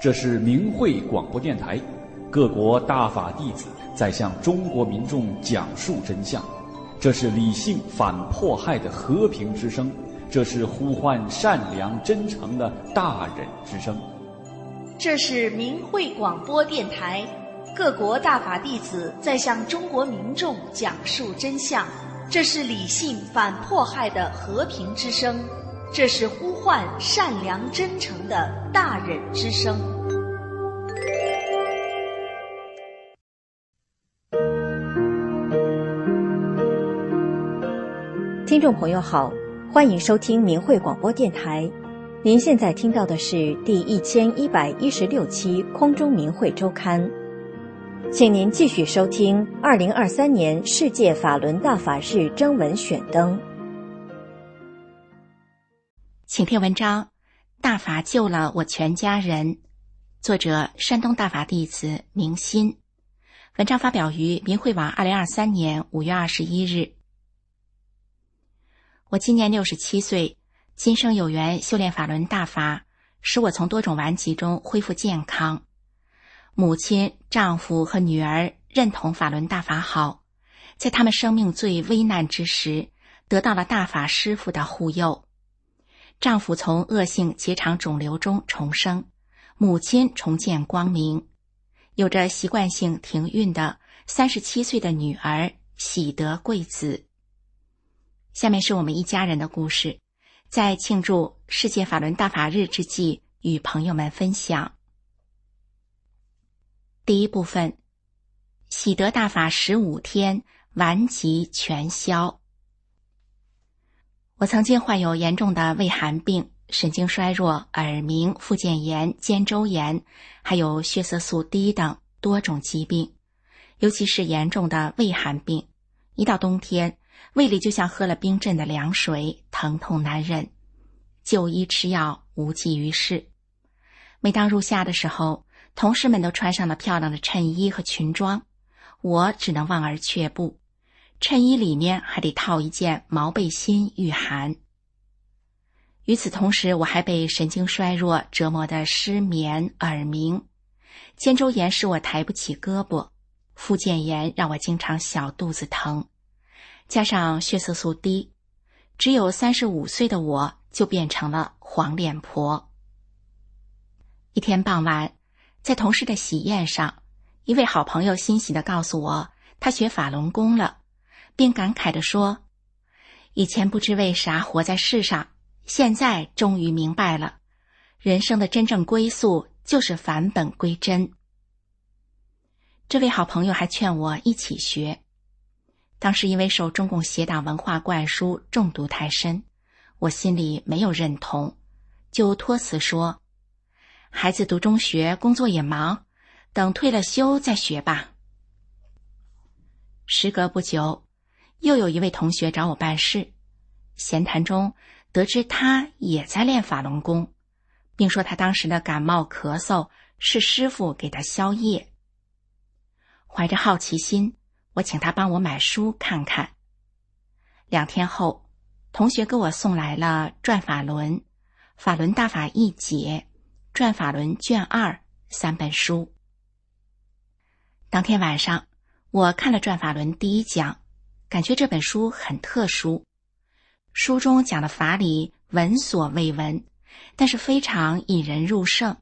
这是明慧广播电台，各国大法弟子在向中国民众讲述真相。这是理性反迫害的和平之声，这是呼唤善良真诚的大人之声。这是明慧广播电台，各国大法弟子在向中国民众讲述真相。这是理性反迫害的和平之声，这是呼唤善良真诚的大忍之声。听众朋友好，欢迎收听明慧广播电台。您现在听到的是第一千一百一十六期空中明慧周刊。请您继续收听二零二三年世界法轮大法日征文选登。请听文章：大法救了我全家人。作者：山东大法弟子明心。文章发表于明慧网，二零二三年五月二十一日。我今年六十七岁，今生有缘修炼法轮大法，使我从多种顽疾中恢复健康。母亲、丈夫和女儿认同法轮大法好，在他们生命最危难之时，得到了大法师父的护佑。丈夫从恶性结肠肿瘤中重生，母亲重见光明，有着习惯性停孕的三十七岁的女儿喜得贵子。下面是我们一家人的故事，在庆祝世界法轮大法日之际，与朋友们分享。第一部分，喜得大法十五天，顽疾全消。我曾经患有严重的胃寒病、神经衰弱、耳鸣、附件炎、肩周炎，还有血色素低等多种疾病。尤其是严重的胃寒病，一到冬天，胃里就像喝了冰镇的凉水，疼痛难忍。就医吃药无济于事。每当入夏的时候，同事们都穿上了漂亮的衬衣和裙装，我只能望而却步。衬衣里面还得套一件毛背心御寒。与此同时，我还被神经衰弱折磨的失眠、耳鸣，肩周炎使我抬不起胳膊，附件炎让我经常小肚子疼，加上血色素低，只有三十五岁的我就变成了黄脸婆。一天傍晚。在同事的喜宴上，一位好朋友欣喜的告诉我，他学法轮功了，并感慨的说：“以前不知为啥活在世上，现在终于明白了，人生的真正归宿就是返本归真。”这位好朋友还劝我一起学。当时因为受中共邪党文化灌输，中毒太深，我心里没有认同，就托辞说。孩子读中学，工作也忙，等退了休再学吧。时隔不久，又有一位同学找我办事，闲谈中得知他也在练法轮功，并说他当时的感冒咳嗽是师傅给他消业。怀着好奇心，我请他帮我买书看看。两天后，同学给我送来了《转法轮》《法轮大法一解》。《转法轮》卷二三本书。当天晚上，我看了《转法轮》第一讲，感觉这本书很特殊。书中讲的法理闻所未闻，但是非常引人入胜。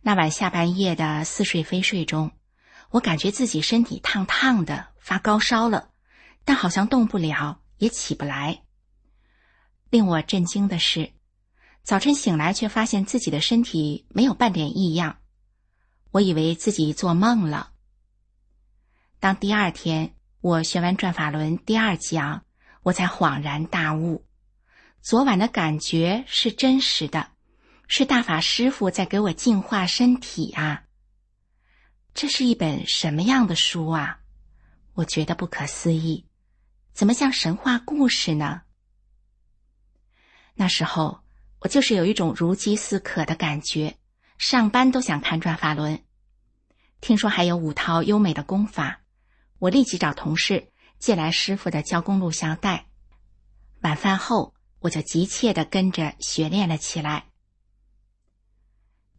那晚下半夜的似睡非睡中，我感觉自己身体烫烫的，发高烧了，但好像动不了，也起不来。令我震惊的是。早晨醒来，却发现自己的身体没有半点异样，我以为自己做梦了。当第二天我学完《转法轮》第二讲，我才恍然大悟：昨晚的感觉是真实的，是大法师父在给我净化身体啊！这是一本什么样的书啊？我觉得不可思议，怎么像神话故事呢？那时候。我就是有一种如饥似渴的感觉，上班都想看转法轮。听说还有五套优美的功法，我立即找同事借来师傅的教工录像带。晚饭后，我就急切的跟着学练了起来。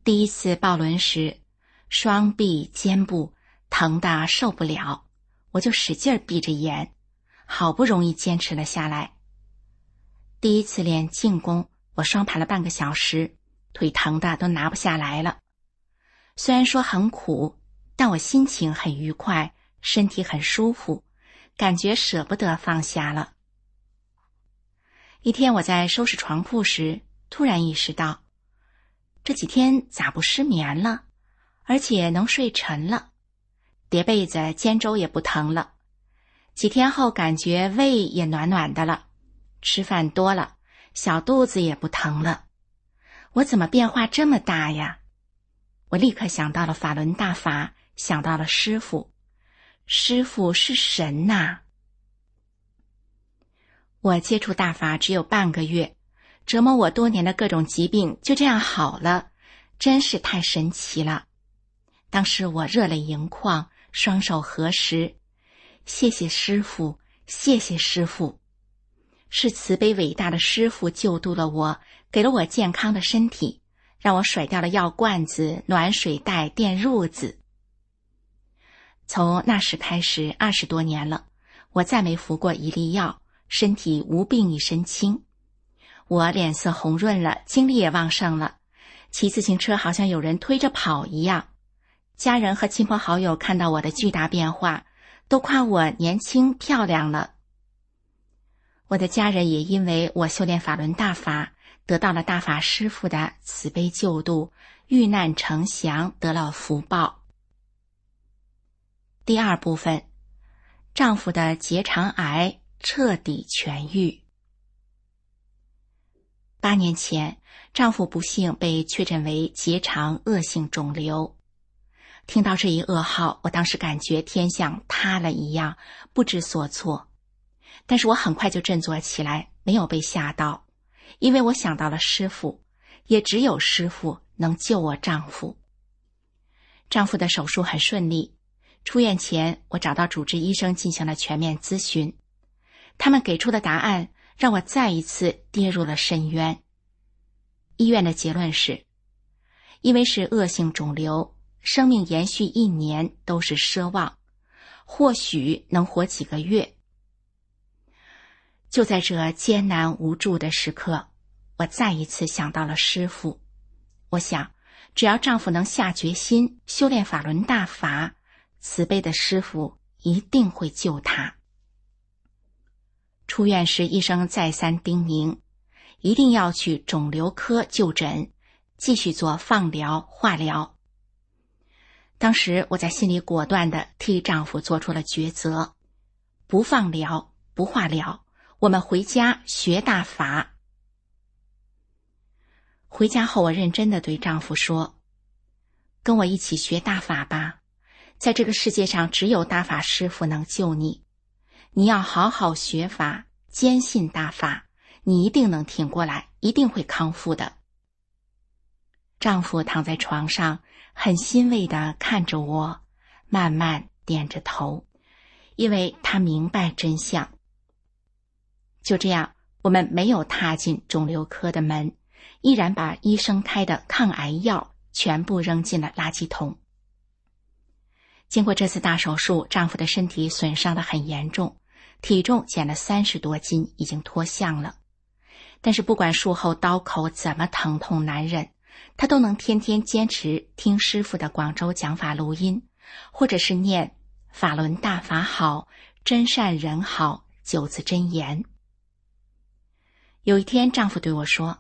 第一次抱轮时，双臂、肩部疼得受不了，我就使劲闭着眼，好不容易坚持了下来。第一次练静功，我双盘了半个小时，腿疼的都拿不下来了。虽然说很苦，但我心情很愉快，身体很舒服，感觉舍不得放下了。一天，我在收拾床铺时，突然意识到，这几天咋不失眠了，而且能睡沉了，叠被子、肩周也不疼了。几天后，感觉胃也暖暖的了，吃饭多了，小肚子也不疼了。我怎么变化这么大呀？我立刻想到了法轮大法，想到了师傅，师傅是神呐！我接触大法只有半个月，折磨我多年的各种疾病就这样好了，真是太神奇了。当时我热泪盈眶，双手合十，谢谢师傅，谢谢师傅，是慈悲伟大的师傅救度了我，给了我健康的身体。让我甩掉了药罐子、暖水袋、电褥子。从那时开始，二十多年了，我再没服过一粒药，身体无病一身轻。我脸色红润了，精力也旺盛了，骑自行车好像有人推着跑一样。家人和亲朋好友看到我的巨大变化，都夸我年轻漂亮了。我的家人也因为我修炼法轮大法。得到了大法师父的慈悲救度，遇难成祥，得了福报。第二部分，丈夫的结肠癌彻底痊愈。八年前，丈夫不幸被确诊为结肠恶性肿瘤。听到这一噩耗，我当时感觉天像塌了一样，不知所措。但是我很快就振作起来，没有被吓到。因为我想到了师傅，也只有师傅能救我丈夫。丈夫的手术很顺利，出院前我找到主治医生进行了全面咨询，他们给出的答案让我再一次跌入了深渊。医院的结论是，因为是恶性肿瘤，生命延续一年都是奢望，或许能活几个月。就在这艰难无助的时刻，我再一次想到了师傅。我想，只要丈夫能下决心修炼法轮大法，慈悲的师傅一定会救他。出院时，医生再三叮咛，一定要去肿瘤科就诊，继续做放疗、化疗。当时我在心里果断的替丈夫做出了抉择：不放疗，不化疗。我们回家学大法。回家后，我认真的对丈夫说：“跟我一起学大法吧，在这个世界上，只有大法师傅能救你。你要好好学法，坚信大法，你一定能挺过来，一定会康复的。”丈夫躺在床上，很欣慰的看着我，慢慢点着头，因为他明白真相。就这样，我们没有踏进肿瘤科的门，依然把医生开的抗癌药全部扔进了垃圾桶。经过这次大手术，丈夫的身体损伤的很严重，体重减了三十多斤，已经脱相了。但是不管术后刀口怎么疼痛难忍，他都能天天坚持听师傅的广州讲法录音，或者是念法轮大法好，真善人好九字真言。有一天，丈夫对我说：“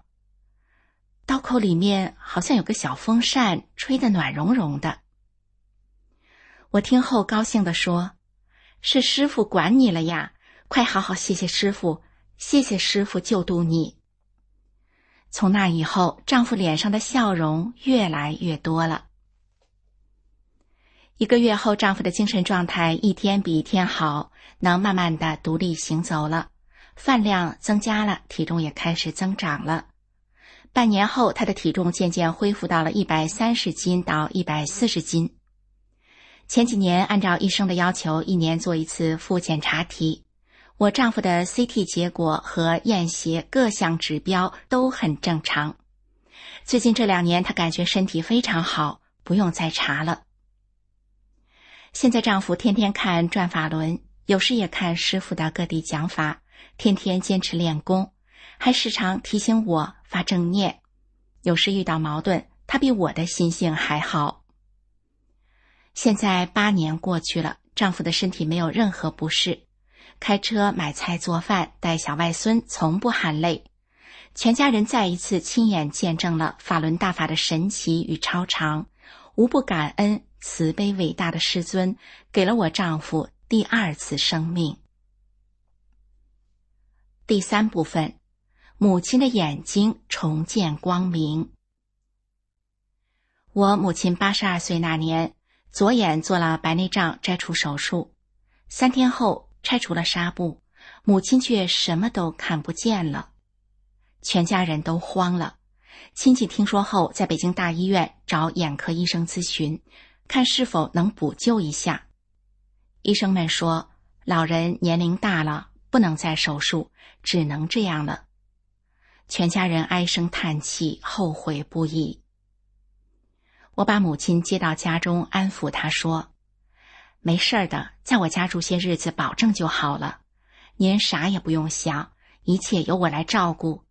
刀口里面好像有个小风扇，吹得暖融融的。”我听后高兴地说：“是师傅管你了呀！快好好谢谢师傅，谢谢师傅救度你。”从那以后，丈夫脸上的笑容越来越多了。一个月后，丈夫的精神状态一天比一天好，能慢慢的独立行走了。饭量增加了，体重也开始增长了。半年后，他的体重渐渐恢复到了一百三十斤到一百四十斤。前几年，按照医生的要求，一年做一次复检查体，我丈夫的 CT 结果和验血各项指标都很正常。最近这两年，她感觉身体非常好，不用再查了。现在丈夫天天看转法轮，有时也看师傅的各地讲法，天天坚持练功，还时常提醒我发正念。有时遇到矛盾，他比我的心性还好。现在八年过去了，丈夫的身体没有任何不适，开车、买菜、做饭、带小外孙，从不喊累。全家人再一次亲眼见证了法轮大法的神奇与超常，无不感恩慈悲伟大的师尊给了我丈夫第二次生命。第三部分，母亲的眼睛重见光明。我母亲八十二岁那年。左眼做了白内障摘除手术，三天后拆除了纱布，母亲却什么都看不见了，全家人都慌了。亲戚听说后，在北京大医院找眼科医生咨询，看是否能补救一下。医生们说，老人年龄大了，不能再手术，只能这样了。全家人唉声叹气，后悔不已。我把母亲接到家中，安抚她说：“没事儿的，在我家住些日子，保证就好了。您啥也不用想，一切由我来照顾。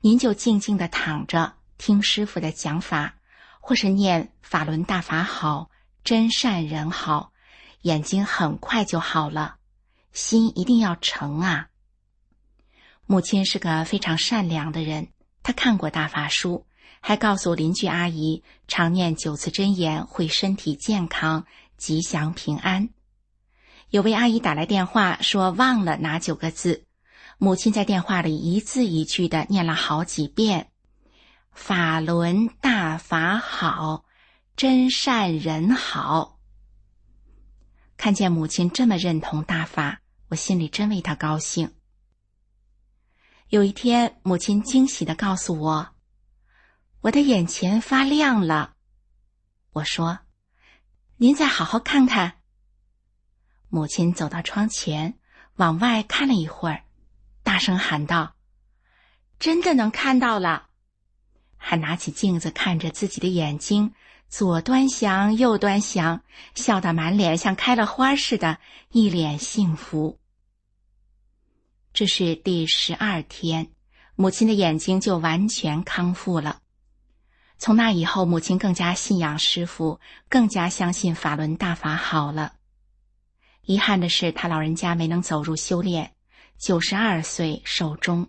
您就静静的躺着，听师傅的讲法，或是念法轮大法好，真善人好，眼睛很快就好了。心一定要诚啊！”母亲是个非常善良的人，她看过大法书。还告诉邻居阿姨，常念九字真言会身体健康、吉祥平安。有位阿姨打来电话说忘了哪九个字，母亲在电话里一字一句的念了好几遍：“法轮大法好，真善人好。”看见母亲这么认同大法，我心里真为她高兴。有一天，母亲惊喜的告诉我。我的眼前发亮了，我说：“您再好好看看。”母亲走到窗前，往外看了一会儿，大声喊道：“真的能看到了！”还拿起镜子看着自己的眼睛，左端详，右端详，笑得满脸像开了花似的，一脸幸福。这是第十二天，母亲的眼睛就完全康复了。从那以后，母亲更加信仰师傅，更加相信法轮大法好了。遗憾的是，他老人家没能走入修炼，九十二岁寿终。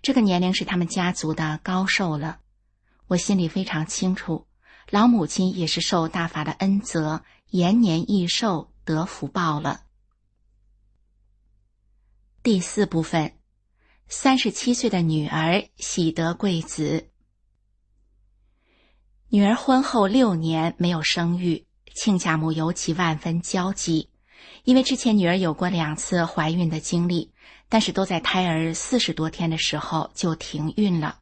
这个年龄是他们家族的高寿了。我心里非常清楚，老母亲也是受大法的恩泽，延年益寿得福报了。第四部分，三十七岁的女儿喜得贵子。女儿婚后六年没有生育，亲家母尤其万分焦急，因为之前女儿有过两次怀孕的经历，但是都在胎儿四十多天的时候就停孕了。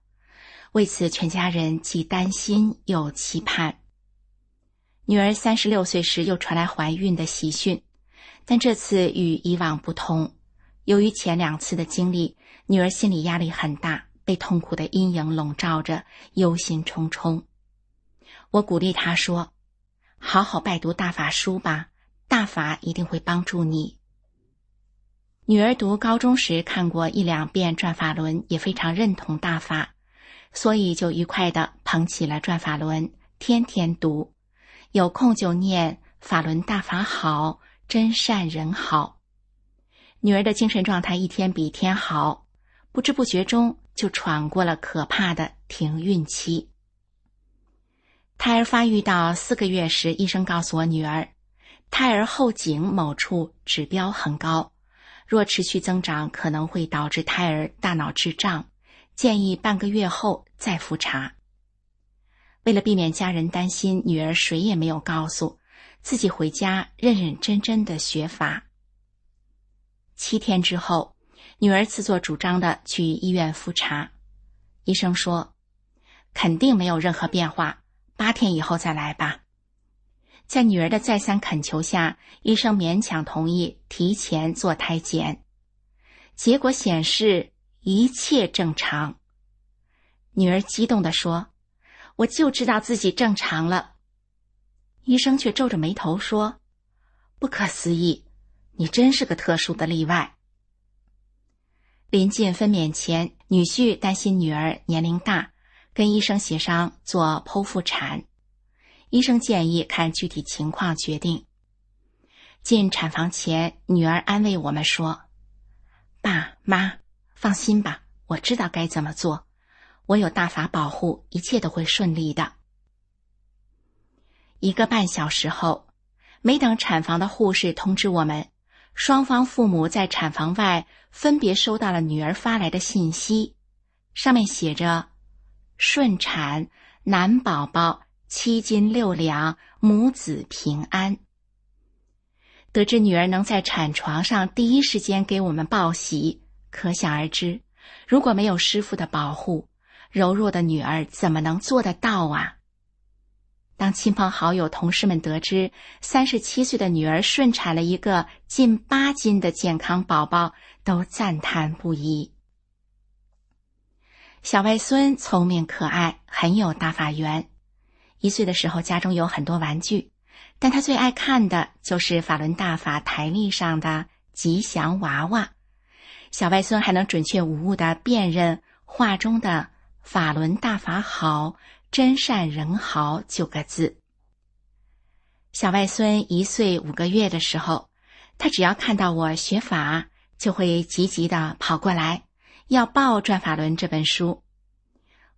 为此，全家人既担心又期盼。女儿三十六岁时又传来怀孕的喜讯，但这次与以往不同，由于前两次的经历，女儿心理压力很大，被痛苦的阴影笼罩着，忧心忡忡。我鼓励他说：“好好拜读大法书吧，大法一定会帮助你。”女儿读高中时看过一两遍转法轮，也非常认同大法，所以就愉快的捧起了转法轮，天天读，有空就念法轮大法好，真善人好。女儿的精神状态一天比一天好，不知不觉中就闯过了可怕的停孕期。胎儿发育到四个月时，医生告诉我女儿，胎儿后颈某处指标很高，若持续增长，可能会导致胎儿大脑智障，建议半个月后再复查。为了避免家人担心，女儿谁也没有告诉，自己回家认认真真的学法。七天之后，女儿自作主张的去医院复查，医生说，肯定没有任何变化。八天以后再来吧。在女儿的再三恳求下，医生勉强同意提前做胎检。结果显示一切正常。女儿激动地说：“我就知道自己正常了。医生却皱着眉头说：“不可思议，你真是个特殊的例外。”临近分娩前，女婿担心女儿年龄大，跟医生协商做剖腹产。医生建议看具体情况决定。进产房前，女儿安慰我们说：“爸妈，放心吧，我知道该怎么做，我有大法保护，一切都会顺利的。”一个半小时后，没等产房的护士通知我们，双方父母在产房外分别收到了女儿发来的信息，上面写着：“顺产，男宝宝，七斤六两，母子平安。”得知女儿能在产床上第一时间给我们报喜，可想而知，如果没有师傅的保护，柔弱的女儿怎么能做得到啊？当亲朋好友、同事们得知三十七岁的女儿顺产了一个近八斤的健康宝宝，都赞叹不已。小外孙聪明可爱，很有大法缘。一岁的时候，家中有很多玩具，但他最爱看的就是法轮大法台历上的吉祥娃娃。小外孙还能准确无误的辨认画中的“法轮大法好”。真善人好九个字。小外孙一岁五个月的时候，他只要看到我学法，就会急急的跑过来，要抱《转法轮》这本书。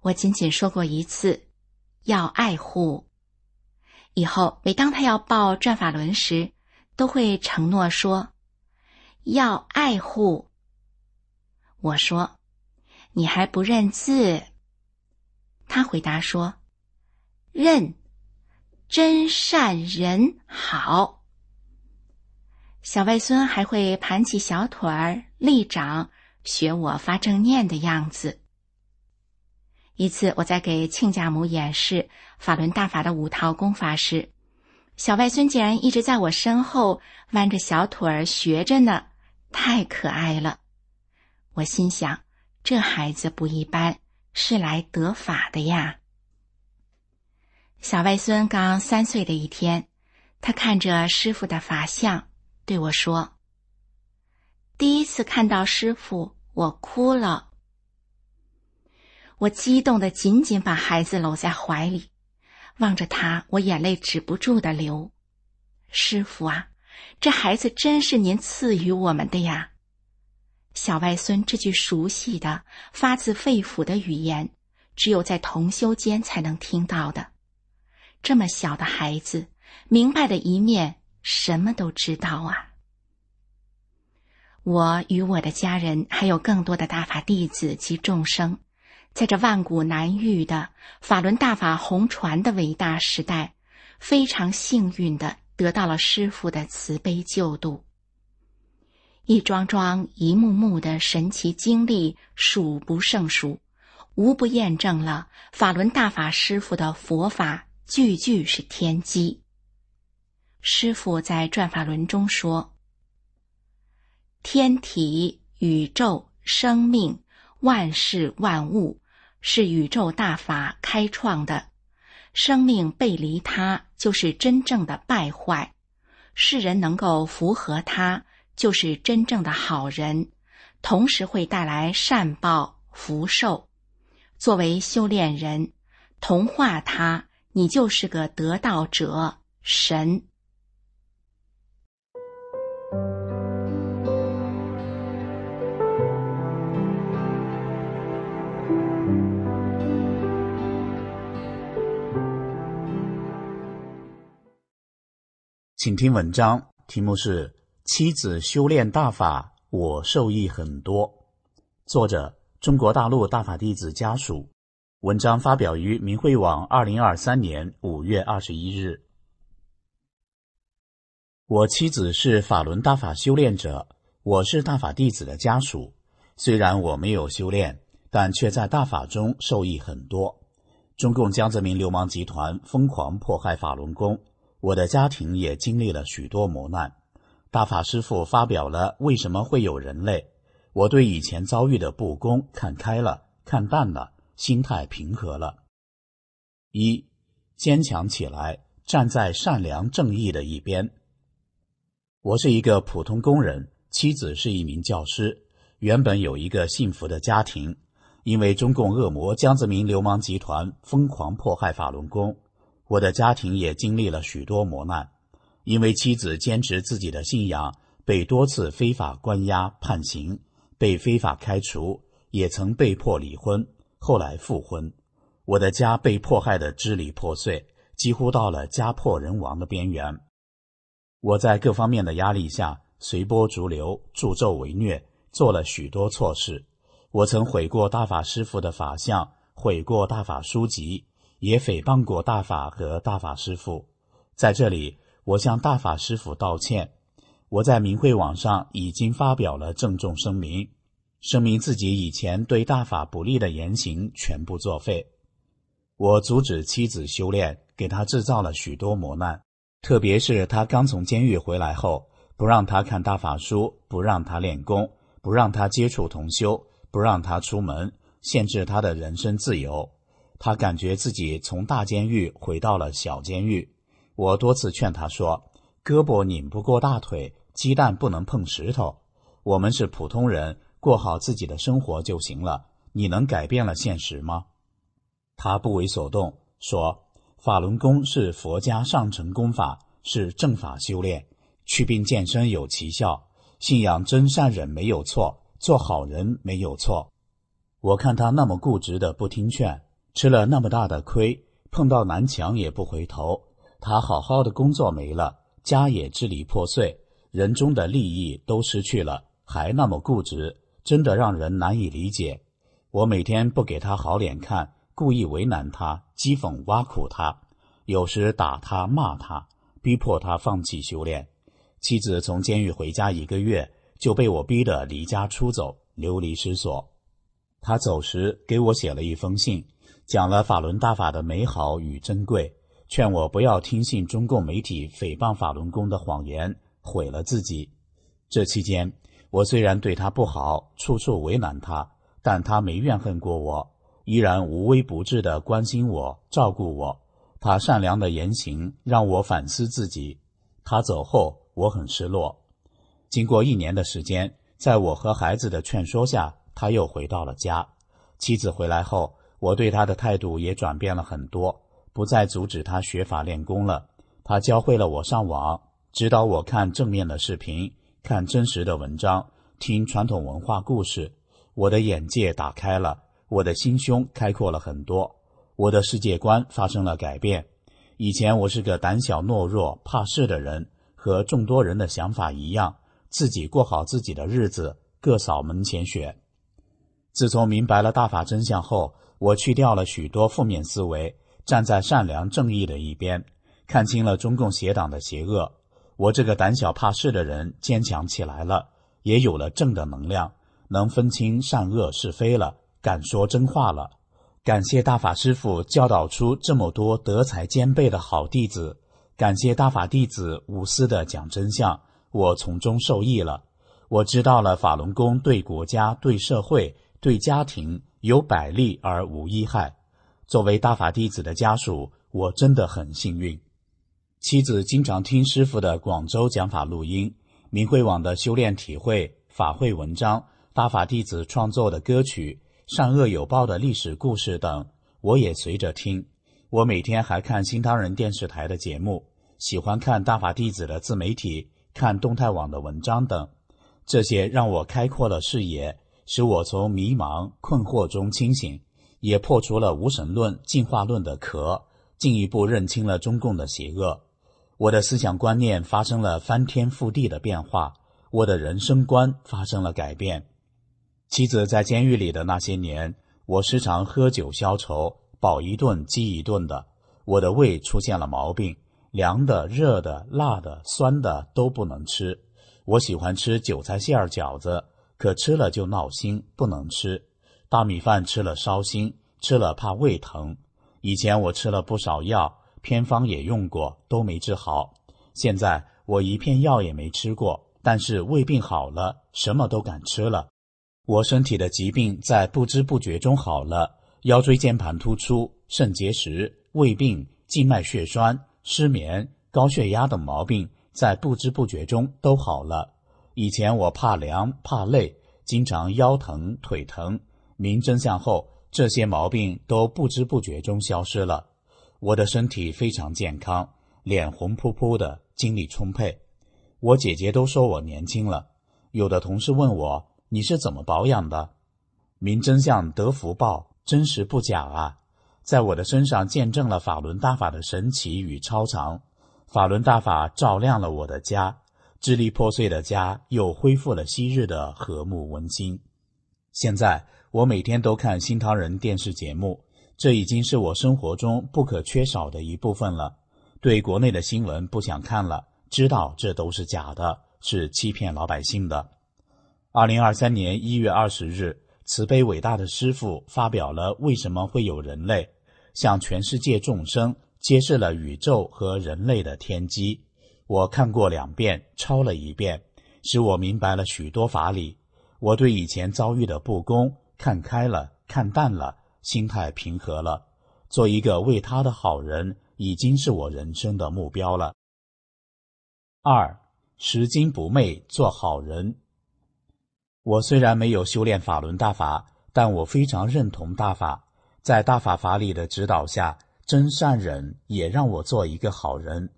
我仅仅说过一次，要爱护。以后每当他要抱《转法轮》时，都会承诺说，要爱护。我说，你还不认字？他回答说：“认，真善人好。”小外孙还会盘起小腿儿立掌，学我发正念的样子。一次，我在给亲家母演示法轮大法的五套功法时，小外孙竟然一直在我身后弯着小腿儿学着呢，太可爱了。我心想，这孩子不一般。是来得法的呀。小外孙刚三岁的一天，他看着师傅的法相，对我说：“第一次看到师傅，我哭了。”我激动的紧紧把孩子搂在怀里，望着他，我眼泪止不住的流。师傅啊，这孩子真是您赐予我们的呀。小外孙这句熟悉的、发自肺腑的语言，只有在同修间才能听到的。这么小的孩子，明白的一面，什么都知道啊！我与我的家人，还有更多的大法弟子及众生，在这万古难遇的法轮大法红传的伟大时代，非常幸运的得到了师父的慈悲救度。一桩桩、一幕幕的神奇经历数不胜数，无不验证了法轮大法师傅的佛法句句是天机。师傅在《转法轮》中说：“天体、宇宙、生命、万事万物，是宇宙大法开创的。生命背离它，就是真正的败坏；世人能够符合它。”就是真正的好人，同时会带来善报福寿。作为修炼人，同化他，你就是个得道者神。请听文章，题目是。妻子修炼大法，我受益很多。作者：中国大陆大法弟子家属。文章发表于明慧网，二零二三年五月二十一日。我妻子是法轮大法修炼者，我是大法弟子的家属。虽然我没有修炼，但却在大法中受益很多。中共江泽民流氓集团疯狂迫害法轮功，我的家庭也经历了许多磨难。大法师父发表了为什么会有人类？我对以前遭遇的不公看开了，看淡了，心态平和了。一，坚强起来，站在善良正义的一边。我是一个普通工人，妻子是一名教师，原本有一个幸福的家庭。因为中共恶魔江泽民流氓集团疯狂迫害法轮功，我的家庭也经历了许多磨难。因为妻子坚持自己的信仰，被多次非法关押判刑，被非法开除，也曾被迫离婚，后来复婚。我的家被迫害得支离破碎，几乎到了家破人亡的边缘。我在各方面的压力下，随波逐流，助纣为虐，做了许多错事。我曾毁过大法师父的法像，毁过大法书籍，也诽谤过大法和大法师父。在这里，我向大法师父道歉。我在明慧网上已经发表了郑重声明，声明自己以前对大法不利的言行全部作废。我阻止妻子修炼，给她制造了许多磨难，特别是她刚从监狱回来后，不让她看大法书，不让她练功，不让她接触同修。不让她出门，限制她的人身自由。他感觉自己从大监狱回到了小监狱。我多次劝他说：“胳膊拧不过大腿，鸡蛋不能碰石头。我们是普通人，过好自己的生活就行了。你能改变了现实吗？”他不为所动，说：“法轮功是佛家上乘功法，是正法修炼，祛病健身有奇效，信仰真善忍没有错。”做好人没有错，我看他那么固执的不听劝，吃了那么大的亏，碰到南墙也不回头。他好好的工作没了，家也支离破碎，人中的利益都失去了，还那么固执，真的让人难以理解。我每天不给他好脸看，故意为难他，讥讽挖苦他，有时打他骂他，逼迫他放弃修炼。妻子从监狱回家一个月。就被我逼得离家出走，流离失所。他走时给我写了一封信，讲了法轮大法的美好与珍贵，劝我不要听信中共媒体诽谤法轮功的谎言，毁了自己。这期间，我虽然对他不好，处处为难他，但他没怨恨过我，依然无微不至的关心我、照顾我。他善良的言行让我反思自己。他走后，我很失落。经过一年的时间，在我和孩子的劝说下，他又回到了家。妻子回来后，我对他的态度也转变了很多，不再阻止他学法练功了。他教会了我上网，指导我看正面的视频，看真实的文章，听传统文化故事。我的眼界打开了，我的心胸开阔了很多，我的世界观发生了改变。以前我是个胆小懦弱、怕事的人，和众多人的想法一样。自己过好自己的日子，各扫门前雪。自从明白了大法真相后，我去掉了许多负面思维，站在善良正义的一边，看清了中共邪党的邪恶。我这个胆小怕事的人坚强起来了，也有了正的能量，能分清善恶是非了，敢说真话了。感谢大法师父教导出这么多德才兼备的好弟子，感谢大法弟子无私的讲真相。我从中受益了，我知道了法轮功对国家、对社会、对家庭有百利而无一害。作为大法弟子的家属，我真的很幸运。妻子经常听师傅的广州讲法录音、明慧网的修炼体会、法会文章、大法弟子创作的歌曲、善恶有报的历史故事等，我也随着听。我每天还看新唐人电视台的节目，喜欢看大法弟子的自媒体。看动态网的文章等，这些让我开阔了视野，使我从迷茫困惑中清醒，也破除了无神论、进化论的壳，进一步认清了中共的邪恶。我的思想观念发生了翻天覆地的变化，我的人生观发生了改变。妻子在监狱里的那些年，我时常喝酒消愁，饱一顿饥一顿的，我的胃出现了毛病。凉的、热的、辣的、酸的都不能吃。我喜欢吃韭菜馅儿饺子，可吃了就闹心，不能吃。大米饭吃了烧心，吃了怕胃疼。以前我吃了不少药，偏方也用过，都没治好。现在我一片药也没吃过，但是胃病好了，什么都敢吃了。我身体的疾病在不知不觉中好了：腰椎间盘突出、肾结石、胃病、静脉血栓、失眠、高血压等毛病，在不知不觉中都好了。以前我怕凉、怕累，经常腰疼、腿疼。明真相后，这些毛病都不知不觉中消失了。我的身体非常健康，脸红扑扑的，精力充沛。我姐姐都说我年轻了。有的同事问我：“你是怎么保养的？”明真相得福报，真实不假啊！在我的身上见证了法轮大法的神奇与超常。法轮大法照亮了我的家，支离破碎的家又恢复了昔日的和睦温馨。现在我每天都看新唐人电视节目，这已经是我生活中不可缺少的一部分了。对国内的新闻不想看了，知道这都是假的，是欺骗老百姓的。二零二三年一月二十日。慈悲伟大的师父发表了《为什么会有人类》，向全世界众生揭示了宇宙和人类的天机。我看过两遍，抄了一遍，使我明白了许多法理。我对以前遭遇的不公看开了，看淡了，心态平和了。做一个为他的好人，已经是我人生的目标了。二，拾金不昧，做好人。我虽然没有修炼法轮大法，但我非常认同大法。在大法法理的指导下，真善忍也让我做一个好人。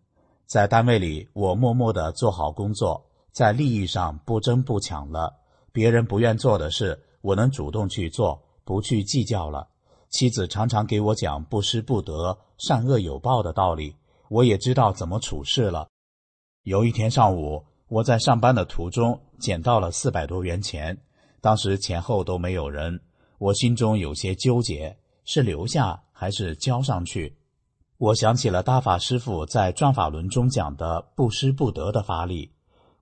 在单位里，我默默地做好工作，在利益上不争不抢了。别人不愿做的事，我能主动去做，不去计较了。妻子常常给我讲不失不得、善恶有报的道理，我也知道怎么处事了。有一天上午。我在上班的途中捡到了四百多元钱，当时前后都没有人，我心中有些纠结，是留下还是交上去？我想起了大法师父在转法轮中讲的不失不得的法理，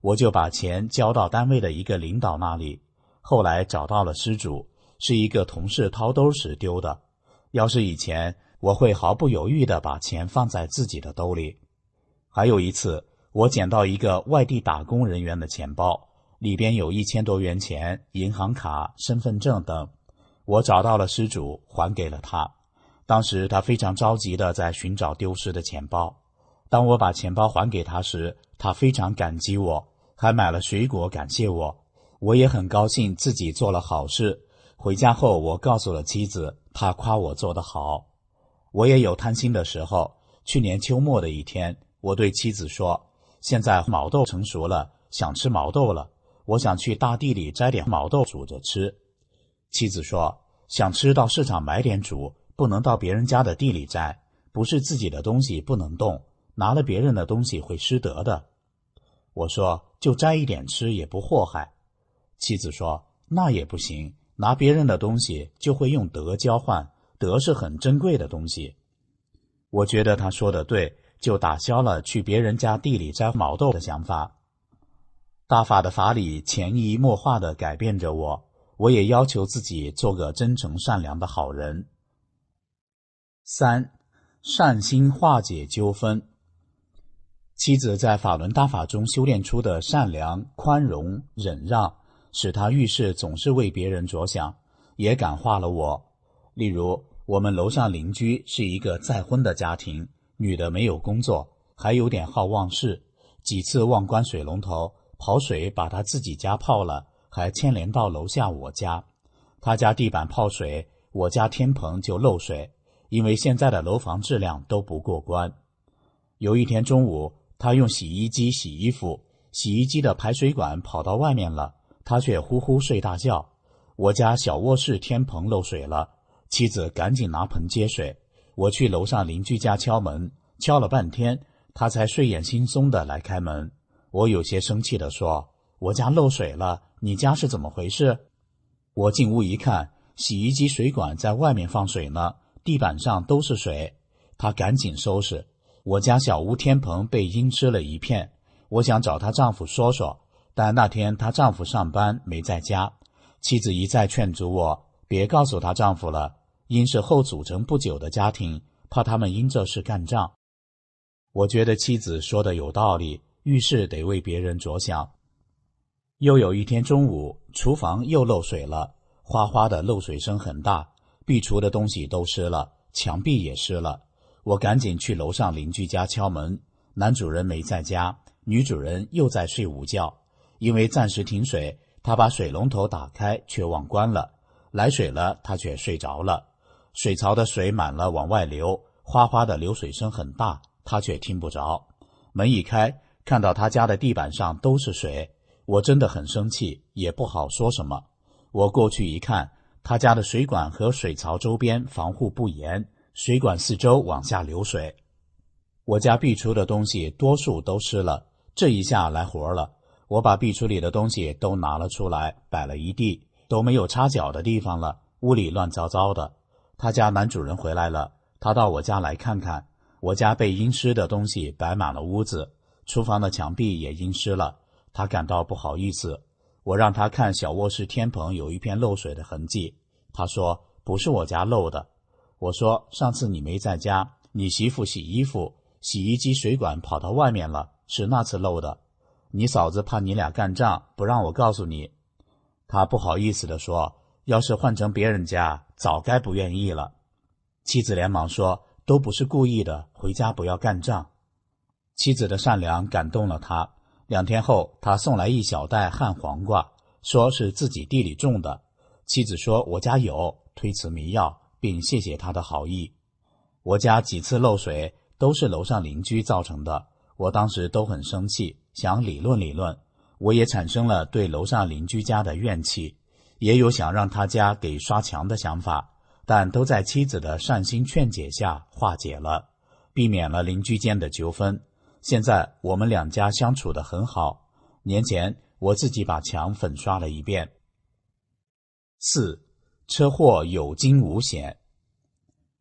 我就把钱交到单位的一个领导那里。后来找到了失主，是一个同事掏兜时丢的。要是以前，我会毫不犹豫地把钱放在自己的兜里。还有一次。我捡到一个外地打工人员的钱包，里边有一千多元钱、银行卡、身份证等。我找到了失主，还给了他。当时他非常着急的在寻找丢失的钱包。当我把钱包还给他时，他非常感激我，还买了水果感谢我。我也很高兴自己做了好事。回家后，我告诉了妻子，她夸我做得好。我也有贪心的时候。去年秋末的一天，我对妻子说。现在毛豆成熟了，想吃毛豆了。我想去大地里摘点毛豆煮着吃。妻子说：“想吃到市场买点煮，不能到别人家的地里摘。不是自己的东西不能动，拿了别人的东西会失德的。”我说：“就摘一点吃也不祸害。”妻子说：“那也不行，拿别人的东西就会用德交换，德是很珍贵的东西。”我觉得他说的对。就打消了去别人家地里摘毛豆的想法。大法的法理潜移默化的改变着我，我也要求自己做个真诚善良的好人。三，善心化解纠纷。妻子在法轮大法中修炼出的善良、宽容、忍让，使她遇事总是为别人着想，也感化了我。例如，我们楼上邻居是一个再婚的家庭。女的没有工作，还有点好忘事，几次忘关水龙头，跑水把她自己家泡了，还牵连到楼下我家。她家地板泡水，我家天棚就漏水，因为现在的楼房质量都不过关。有一天中午，他用洗衣机洗衣服，洗衣机的排水管跑到外面了，他却呼呼睡大觉。我家小卧室天棚漏水了，妻子赶紧拿盆接水。我去楼上邻居家敲门，敲了半天，他才睡眼惺忪的来开门。我有些生气的说：“我家漏水了，你家是怎么回事？”我进屋一看，洗衣机水管在外面放水呢，地板上都是水。她赶紧收拾。我家小屋天棚被阴湿了一片。我想找她丈夫说说，但那天她丈夫上班没在家。妻子一再劝阻我，别告诉她丈夫了。因是后组成不久的家庭，怕他们因这事干仗。我觉得妻子说的有道理，遇事得为别人着想。又有一天中午，厨房又漏水了，哗哗的漏水声很大，壁橱的东西都湿了，墙壁也湿了。我赶紧去楼上邻居家敲门，男主人没在家，女主人又在睡午觉。因为暂时停水，他把水龙头打开却忘关了，来水了他却睡着了。水槽的水满了往外流，哗哗的流水声很大，他却听不着。门一开，看到他家的地板上都是水，我真的很生气，也不好说什么。我过去一看，他家的水管和水槽周边防护不严，水管四周往下流水。我家壁橱的东西多数都湿了，这一下来活了。我把壁橱里的东西都拿了出来，摆了一地，都没有插脚的地方了。屋里乱糟糟的。他家男主人回来了，他到我家来看看。我家被阴湿的东西摆满了屋子，厨房的墙壁也阴湿了。他感到不好意思。我让他看小卧室天棚有一片漏水的痕迹，他说不是我家漏的。我说上次你没在家，你媳妇洗衣服，洗衣机水管跑到外面了，是那次漏的。你嫂子怕你俩干仗，不让我告诉你。他不好意思地说：“要是换成别人家，早该不愿意了。”妻子连忙说：“都不是故意的，回家不要干仗。”妻子的善良感动了他。两天后，他送来一小袋旱黄瓜，说是自己地里种的。妻子说：“我家有。”推辞迷药，并谢谢他的好意。我家几次漏水都是楼上邻居造成的，我当时都很生气。想理论理论，我也产生了对楼上邻居家的怨气，也有想让他家给刷墙的想法，但都在妻子的善心劝解下化解了，避免了邻居间的纠纷。现在我们两家相处的很好。年前我自己把墙粉刷了一遍。四，车祸有惊无险。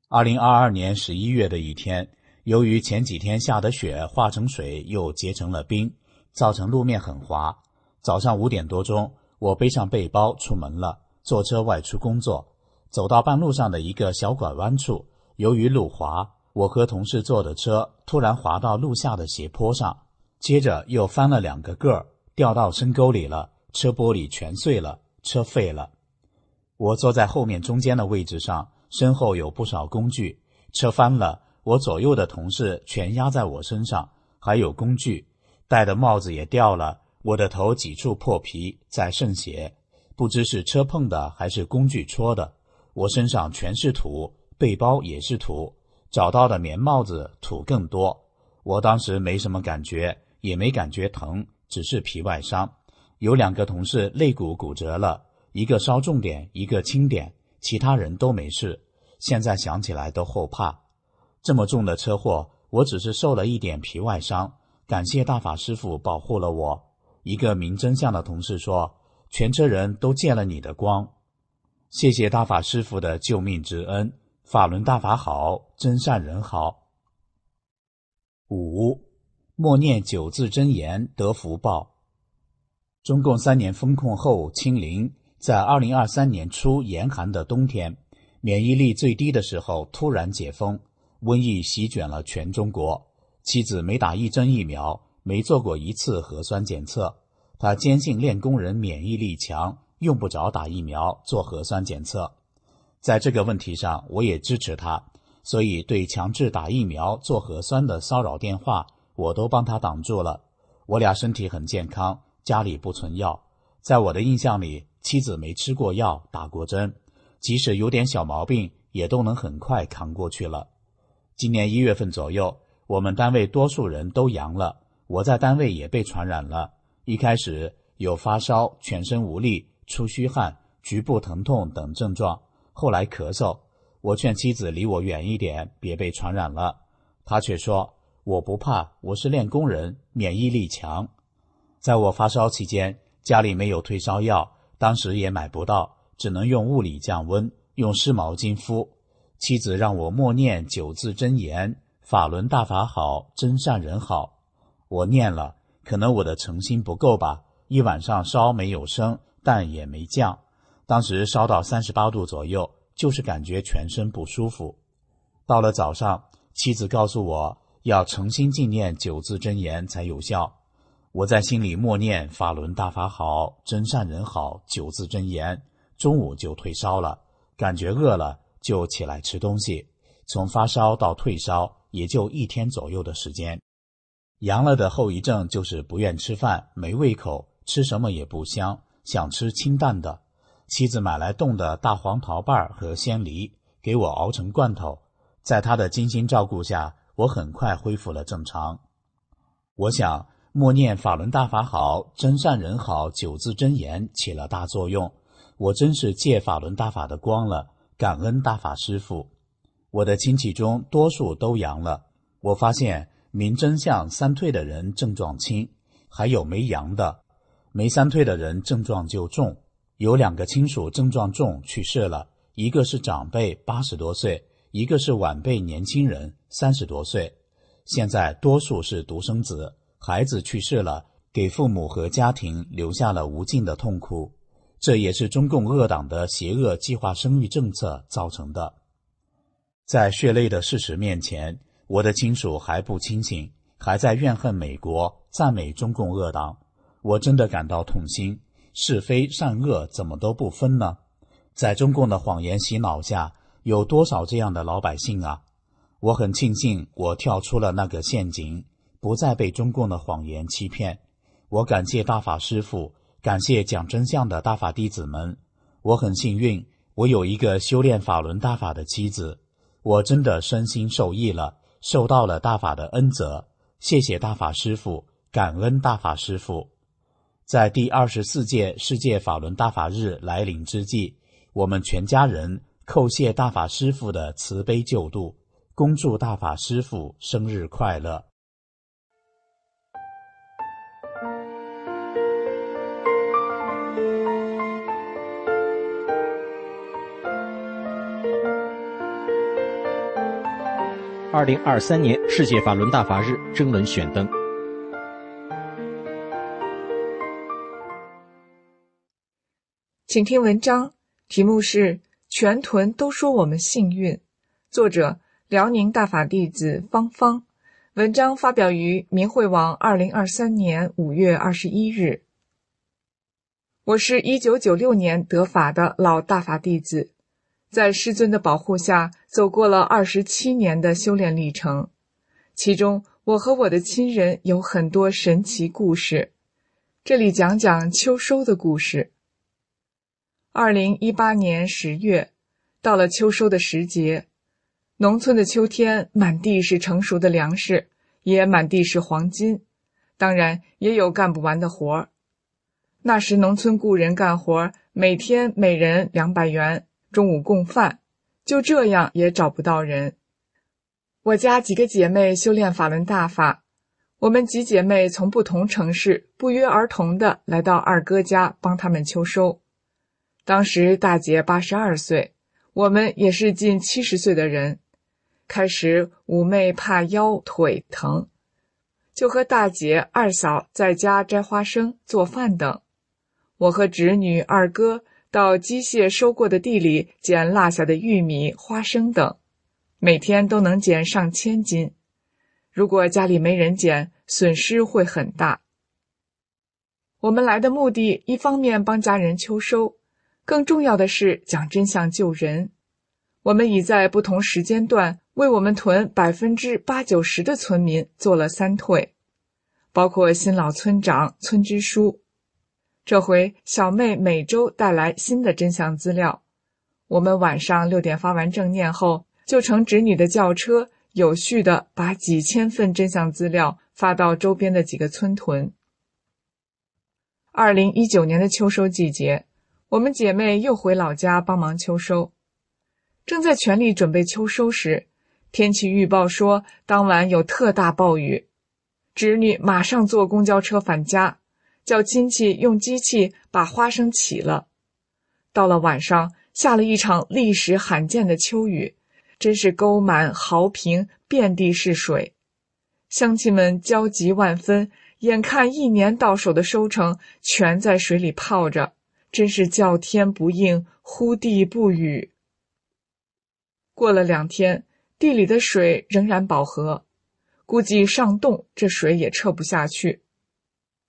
二零二二年十一月的一天，由于前几天下的雪化成水又结成了冰。造成路面很滑。早上五点多钟，我背上背包出门了，坐车外出工作。走到半路上的一个小拐弯处，由于路滑，我和同事坐的车突然滑到路下的斜坡上，接着又翻了两个个儿，掉到深沟里了，车玻璃全碎了，车废了。我坐在后面中间的位置上，身后有不少工具。车翻了，我左右的同事全压在我身上，还有工具。戴的帽子也掉了，我的头几处破皮在渗血，不知是车碰的还是工具戳的。我身上全是土，背包也是土，找到的棉帽子土更多。我当时没什么感觉，也没感觉疼，只是皮外伤。有两个同事肋骨骨折了，一个稍重点，一个轻点，其他人都没事。现在想起来都后怕。这么重的车祸，我只是受了一点皮外伤。感谢大法师父保护了我。一个明真相的同事说：“全车人都见了你的光。”谢谢大法师父的救命之恩。法轮大法好，真善人好。五，默念九字真言得福报。中共三年封控后清零，在二零二三年初严寒的冬天，免疫力最低的时候突然解封，瘟疫席卷了全中国。妻子没打一针疫苗，没做过一次核酸检测。他坚信练功人免疫力强，用不着打疫苗做核酸检测。在这个问题上，我也支持他，所以对强制打疫苗做核酸的骚扰电话，我都帮他挡住了。我俩身体很健康，家里不存药。在我的印象里，妻子没吃过药，打过针，即使有点小毛病，也都能很快扛过去了。今年一月份左右。我们单位多数人都阳了，我在单位也被传染了。一开始有发烧、全身无力、出虚汗、局部疼痛等症状，后来咳嗽。我劝妻子离我远一点，别被传染了。她却说：“我不怕，我是练功人，免疫力强。”在我发烧期间，家里没有退烧药，当时也买不到，只能用物理降温，用湿毛巾敷。妻子让我默念九字真言。法轮大法好，真善人好。我念了，可能我的诚心不够吧。一晚上烧没有升，但也没降。当时烧到三十八度左右，就是感觉全身不舒服。到了早上，妻子告诉我要诚心纪念九字真言才有效。我在心里默念法轮大法好，真善人好九字真言。中午就退烧了，感觉饿了就起来吃东西。从发烧到退烧。也就一天左右的时间。阳了的后遗症就是不愿吃饭，没胃口，吃什么也不香，想吃清淡的。妻子买来冻的大黄桃瓣和鲜梨，给我熬成罐头。在他的精心照顾下，我很快恢复了正常。我想，默念法轮大法好，真善人好九字真言起了大作用。我真是借法轮大法的光了，感恩大法师父。我的亲戚中多数都阳了，我发现。明真相三退的人症状轻，还有没阳的，没三退的人症状就重。有两个亲属症状重去世了，一个是长辈八十多岁，一个是晚辈年轻人三十多岁。现在多数是独生子，孩子去世了，给父母和家庭留下了无尽的痛苦。这也是中共恶党的邪恶计划生育政策造成的。在血泪的事实面前。我的亲属还不清醒，还在怨恨美国，赞美中共恶党，我真的感到痛心。是非善恶怎么都不分呢？在中共的谎言洗脑下，有多少这样的老百姓啊？我很庆幸我跳出了那个陷阱，不再被中共的谎言欺骗。我感谢大法师父，感谢讲真相的大法弟子们。我很幸运，我有一个修炼法轮大法的妻子，我真的身心受益了。受到了大法的恩泽，谢谢大法师父，感恩大法师父。在第二十四届世界法轮大法日来临之际，我们全家人叩谢大法师父的慈悲救度，恭祝大法师父生日快乐。二零二三年世界法轮大法日征文选灯，请听文章，题目是《全屯都说我们幸运》，作者辽宁大法弟子芳芳，文章发表于明慧网，二零二三年五月二十一日。我是一九九六年得法的老大法弟子。在师尊的保护下，走过了二十七年的修炼历程，其中我和我的亲人有很多神奇故事。这里讲讲秋收的故事。二零一八年十月，到了秋收的时节，农村的秋天，满地是成熟的粮食，也满地是黄金，当然也有干不完的活儿。那时农村雇人干活，每天每人两百元。中午供饭，就这样也找不到人。我家几个姐妹修炼法轮大法，我们几姐妹从不同城市不约而同的来到二哥家帮他们秋收。当时大姐八十二岁，我们也是近七十岁的人。开始五妹怕腰腿疼，就和大姐、二嫂在家摘花生、做饭等。我和侄女、二哥。到机械收过的地里捡落下的玉米、花生等，每天都能捡上千斤。如果家里没人捡，损失会很大。我们来的目的，一方面帮家人秋收，更重要的是讲真相救人。我们已在不同时间段为我们屯百分之八九十的村民做了三退，包括新老村长、村支书。这回小妹每周带来新的真相资料，我们晚上六点发完正念后，就乘侄女的轿车，有序的把几千份真相资料发到周边的几个村屯。二零一九年的秋收季节，我们姐妹又回老家帮忙秋收，正在全力准备秋收时，天气预报说当晚有特大暴雨，侄女马上坐公交车返家。叫亲戚用机器把花生起了。到了晚上，下了一场历史罕见的秋雨，真是沟满壕平，遍地是水。乡亲们焦急万分，眼看一年到手的收成全在水里泡着，真是叫天不应，呼地不语。过了两天，地里的水仍然饱和，估计上冻，这水也撤不下去。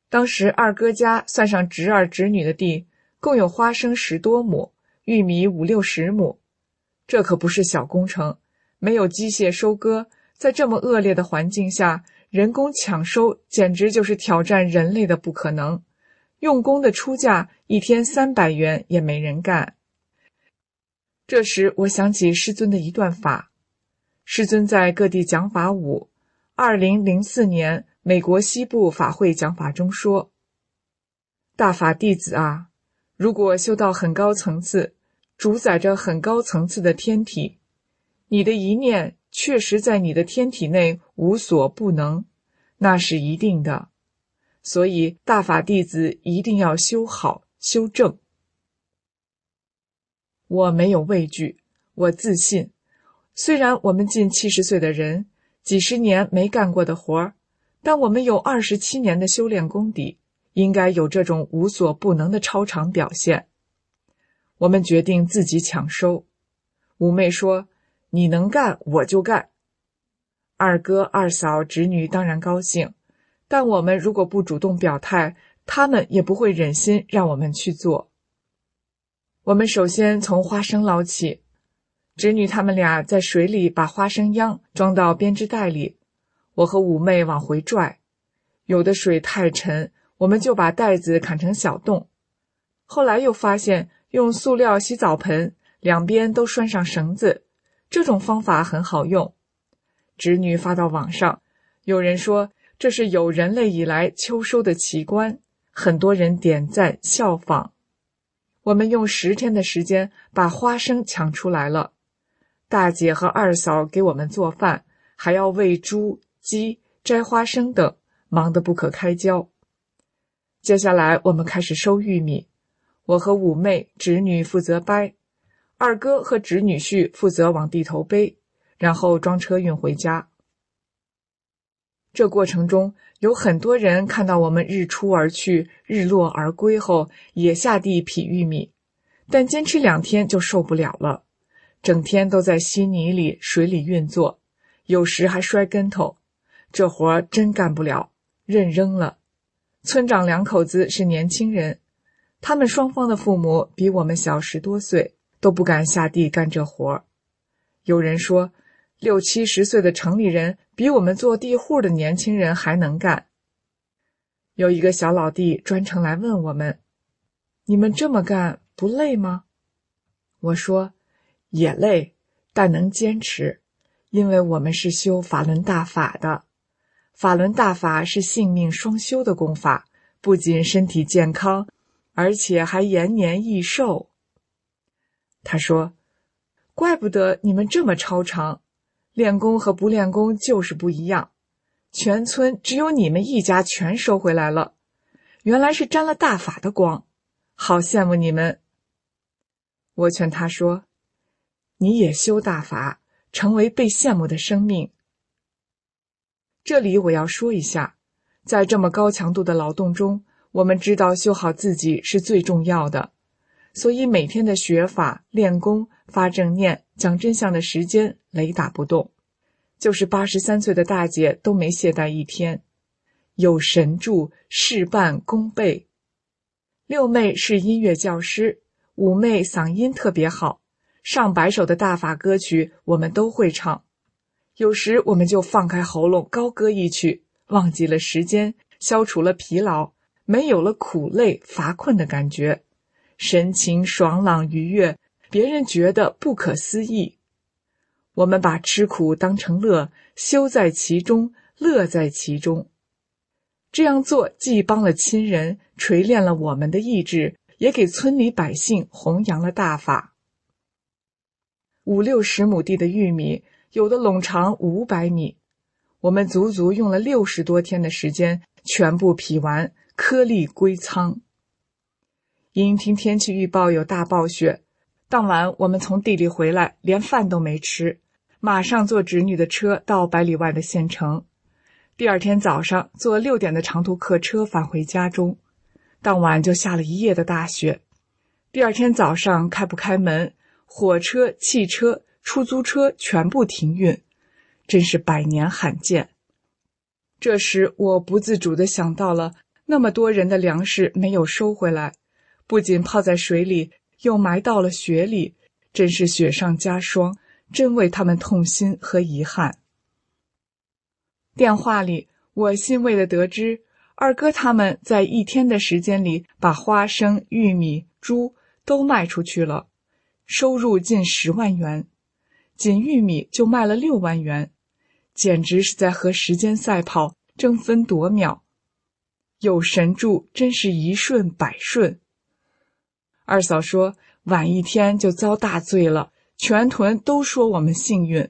当时二哥家算上侄儿侄女的地，共有花生十多亩，玉米五六十亩，这可不是小工程。没有机械收割，在这么恶劣的环境下，人工抢收简直就是挑战人类的不可能。用工的出价一天三百元也没人干。这时，我想起师尊的一段法。师尊在各地讲法五，二零零四年美国西部法会讲法中说：“大法弟子啊，如果修到很高层次，主宰着很高层次的天体，你的一念确实在你的天体内无所不能，那是一定的。”所以，大法弟子一定要修好、修正。我没有畏惧，我自信。虽然我们近七十岁的人，几十年没干过的活儿，但我们有二十七年的修炼功底，应该有这种无所不能的超常表现。我们决定自己抢收。五妹说：“你能干，我就干。”二哥、二嫂、侄女当然高兴。但我们如果不主动表态，他们也不会忍心让我们去做。我们首先从花生捞起，侄女他们俩在水里把花生秧装到编织袋里，我和五妹往回拽。有的水太沉，我们就把袋子砍成小洞。后来又发现用塑料洗澡盆，两边都拴上绳子，这种方法很好用。侄女发到网上，有人说。这是有人类以来秋收的奇观，很多人点赞效仿。我们用十天的时间把花生抢出来了，大姐和二嫂给我们做饭，还要喂猪、鸡、摘花生等，忙得不可开交。接下来我们开始收玉米，我和五妹侄女负责掰，二哥和侄女婿负责往地头背，然后装车运回家。这过程中有很多人看到我们日出而去、日落而归后，也下地劈玉米，但坚持两天就受不了了，整天都在稀泥里、水里运作，有时还摔跟头，这活真干不了，认扔了。村长两口子是年轻人，他们双方的父母比我们小十多岁，都不敢下地干这活有人说。六七十岁的城里人比我们做地户的年轻人还能干。有一个小老弟专程来问我们：“你们这么干不累吗？”我说：“也累，但能坚持，因为我们是修法轮大法的。法轮大法是性命双修的功法，不仅身体健康，而且还延年益寿。”他说：“怪不得你们这么超常。”练功和不练功就是不一样，全村只有你们一家全收回来了，原来是沾了大法的光，好羡慕你们。我劝他说：“你也修大法，成为被羡慕的生命。”这里我要说一下，在这么高强度的劳动中，我们知道修好自己是最重要的，所以每天的学法、练功、发正念、讲真相的时间。雷打不动，就是八十三岁的大姐都没懈怠一天。有神助，事半功倍。六妹是音乐教师，五妹嗓音特别好，上百首的大法歌曲我们都会唱。有时我们就放开喉咙高歌一曲，忘记了时间，消除了疲劳，没有了苦累乏困的感觉，神情爽朗愉悦，别人觉得不可思议。我们把吃苦当成乐，修在其中，乐在其中。这样做既帮了亲人，锤炼了我们的意志，也给村里百姓弘扬了大法。五六十亩地的玉米，有的垄长五百米，我们足足用了六十多天的时间，全部劈完，颗粒归仓。因听天气预报有大暴雪，当晚我们从地里回来，连饭都没吃。马上坐侄女的车到百里外的县城，第二天早上坐六点的长途客车返回家中，当晚就下了一夜的大雪。第二天早上开不开门，火车、汽车、出租车全部停运，真是百年罕见。这时我不自主地想到了那么多人的粮食没有收回来，不仅泡在水里，又埋到了雪里，真是雪上加霜。真为他们痛心和遗憾。电话里，我欣慰的得知，二哥他们在一天的时间里把花生、玉米、猪都卖出去了，收入近十万元，仅玉米就卖了六万元，简直是在和时间赛跑，争分夺秒。有神助，真是一顺百顺。二嫂说，晚一天就遭大罪了，全屯都说我们幸运。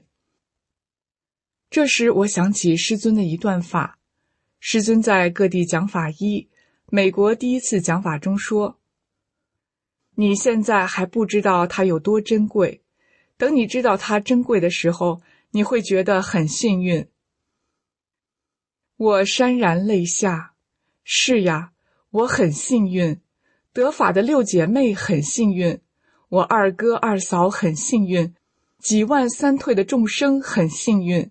这时，我想起师尊的一段话。师尊在各地讲法一，美国第一次讲法中说：“你现在还不知道它有多珍贵，等你知道它珍贵的时候，你会觉得很幸运。”我潸然泪下。是呀，我很幸运，得法的六姐妹很幸运，我二哥二嫂很幸运，几万三退的众生很幸运。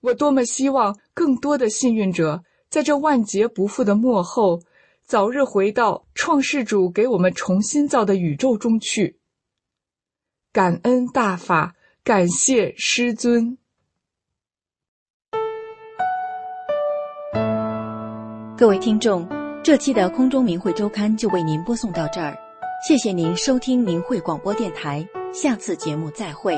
我多么希望更多的幸运者在这万劫不复的末后，早日回到创世主给我们重新造的宇宙中去。感恩大法，感谢师尊。各位听众，这期的空中明慧周刊就为您播送到这儿，谢谢您收听明慧广播电台，下次节目再会。